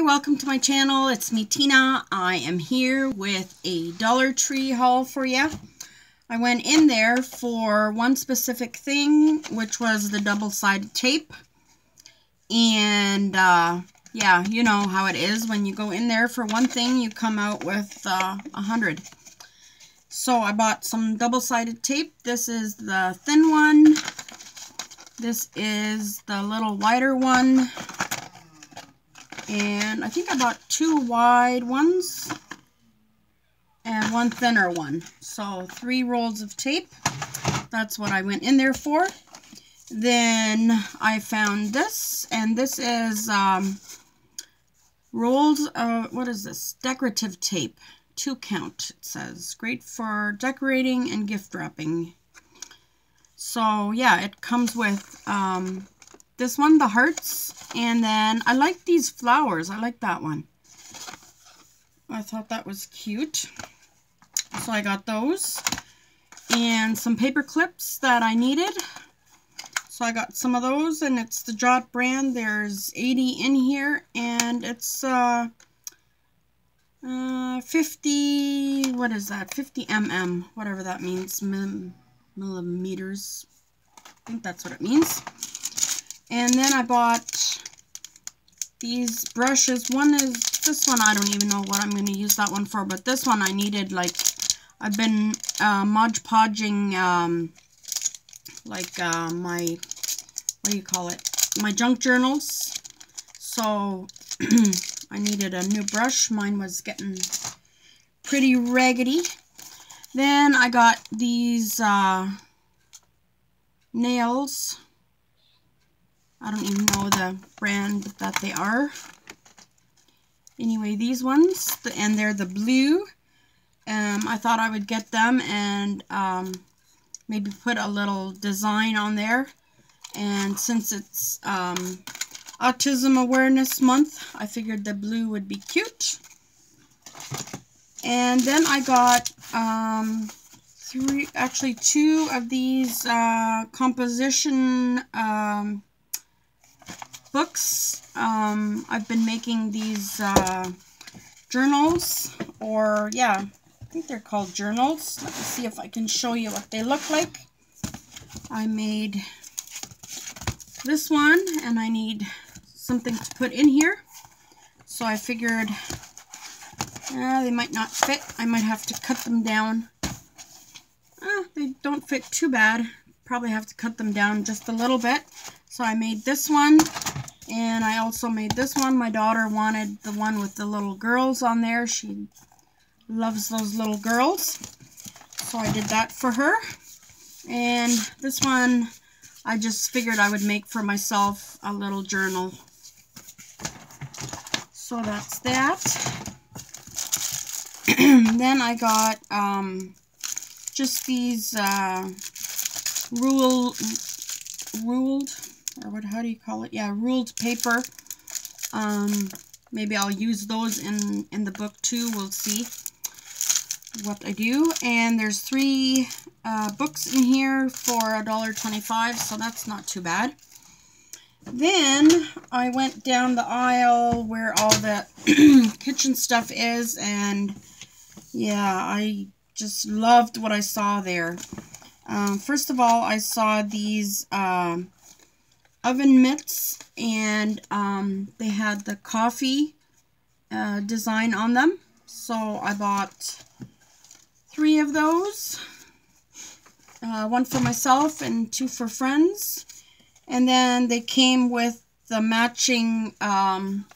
Welcome to my channel. It's me, Tina. I am here with a Dollar Tree haul for you. I went in there for one specific thing, which was the double-sided tape. And, uh, yeah, you know how it is. When you go in there for one thing, you come out with uh, a uh, hundred. So I bought some double-sided tape. This is the thin one. This is the little wider one. And I think I bought two wide ones and one thinner one. So three rolls of tape. That's what I went in there for. Then I found this, and this is um, rolls of, what is this? Decorative tape. Two count, it says. Great for decorating and gift wrapping. So, yeah, it comes with um, this one, the hearts. And then I like these flowers. I like that one. I thought that was cute. So I got those. And some paper clips that I needed. So I got some of those. And it's the Jot brand. There's 80 in here. And it's uh, uh, 50, what is that? 50 mm, whatever that means. millimeters. I think that's what it means. And then I bought these brushes. One is, this one I don't even know what I'm going to use that one for, but this one I needed, like, I've been uh, Mod Podging, um, like, uh, my, what do you call it, my junk journals. So, I needed a new brush. Mine was getting pretty raggedy. Then I got these uh, nails I don't even know the brand that they are. Anyway, these ones, and they're the blue. Um, I thought I would get them and um, maybe put a little design on there. And since it's um, Autism Awareness Month, I figured the blue would be cute. And then I got um, three, actually two of these uh, composition um, books. Um, I've been making these uh, journals, or yeah, I think they're called journals. Let me see if I can show you what they look like. I made this one, and I need something to put in here. So I figured uh, they might not fit. I might have to cut them down. Uh, they don't fit too bad. Probably have to cut them down just a little bit. So I made this one and I also made this one. My daughter wanted the one with the little girls on there. She loves those little girls. So I did that for her. And this one, I just figured I would make for myself a little journal. So that's that. then I got um, just these uh, rule, ruled or what, how do you call it? Yeah, ruled paper. Um, maybe I'll use those in, in the book too. We'll see what I do. And there's three uh, books in here for $1.25, so that's not too bad. Then I went down the aisle where all the kitchen stuff is, and yeah, I just loved what I saw there. Um, first of all, I saw these um, oven mitts and um, they had the coffee uh, design on them. So I bought three of those. Uh, one for myself and two for friends. And then they came with the matching um,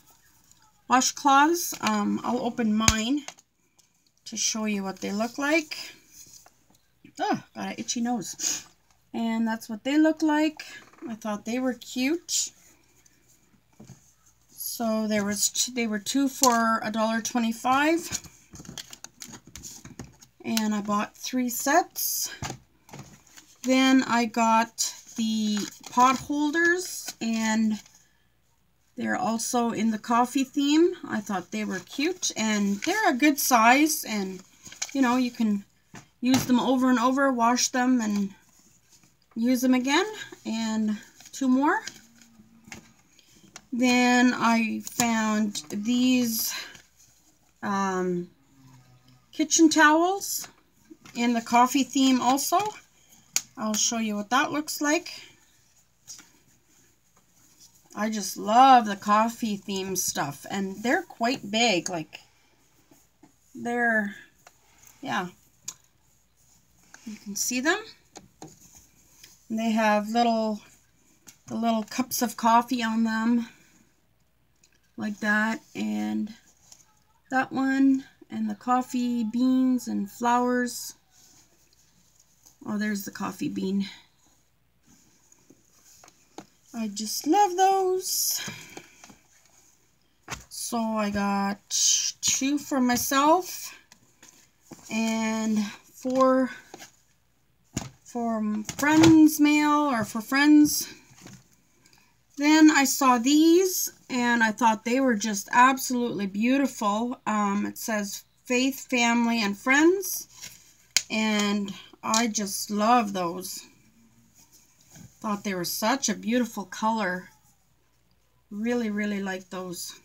washcloths. Um, I'll open mine to show you what they look like. Oh, got an itchy nose. And that's what they look like. I thought they were cute. So there was they were two for a dollar twenty-five, and I bought three sets. Then I got the pot holders, and they're also in the coffee theme. I thought they were cute, and they're a good size, and you know you can use them over and over, wash them, and use them again and two more Then I found these um, kitchen towels in the coffee theme also. I'll show you what that looks like. I just love the coffee theme stuff and they're quite big like they're yeah you can see them they have little the little cups of coffee on them like that and that one and the coffee beans and flowers. Oh there's the coffee bean. I just love those. So I got two for myself and four for friends mail or for friends then I saw these and I thought they were just absolutely beautiful. Um, it says Faith, Family, and Friends. And I just love those. Thought they were such a beautiful color. Really, really like those.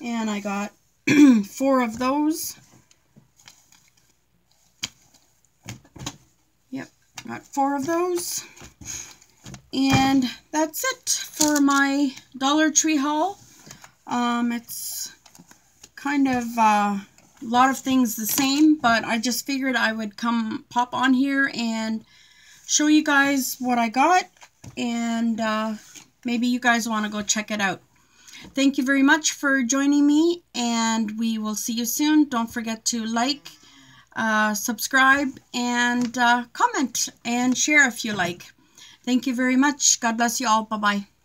And I got four of those. Got four of those. And that's it for my Dollar Tree haul. Um, it's kind of uh, a lot of things the same, but I just figured I would come pop on here and show you guys what I got. And uh, maybe you guys want to go check it out. Thank you very much for joining me, and we will see you soon. Don't forget to like, uh, subscribe, and uh, comment, and share if you like. Thank you very much. God bless you all. Bye-bye.